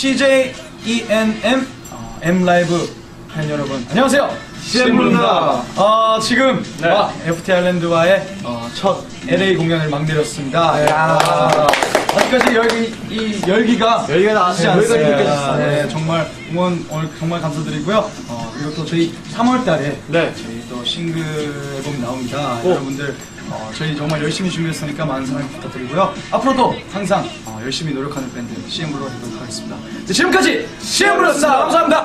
CJ ENM 어, M 라이브 팬 여러분 안녕하세요. CM입니다. 어, 지금 네. 아, FT 아일랜드와의 어, 첫 LA 공연을 막 내렸습니다. 야, 아직까지 열기 이 열기가 열기가. 나지 열기가 않습니다. 느껴졌어요. 네, 정말 응원 오늘 정말 감사드리고요. 어, 그리고 또 저희 3월달에 네. 저희 또 싱글 앨범이 나옵니다. 오. 여러분들 어, 저희 정말 열심히 준비했으니까 많은 사랑 부탁드리고요. 앞으로도 항상 어, 열심히 노력하는 밴드 CM으로 하도록 하겠습니다. 네, 지금까지 CM으로였습니다. 감사합니다.